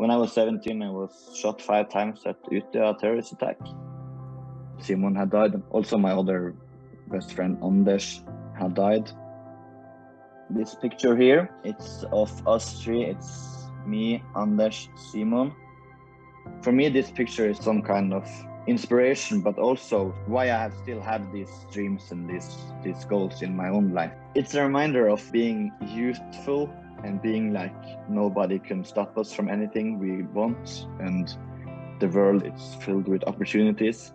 When I was 17, I was shot five times at Utøya terrorist attack. Simon had died. Also, my other best friend Anders had died. This picture here, it's of us three. It's me, Anders, Simon. For me, this picture is some kind of inspiration, but also why I have still have these dreams and these these goals in my own life. It's a reminder of being youthful and being like nobody can stop us from anything we want and the world is filled with opportunities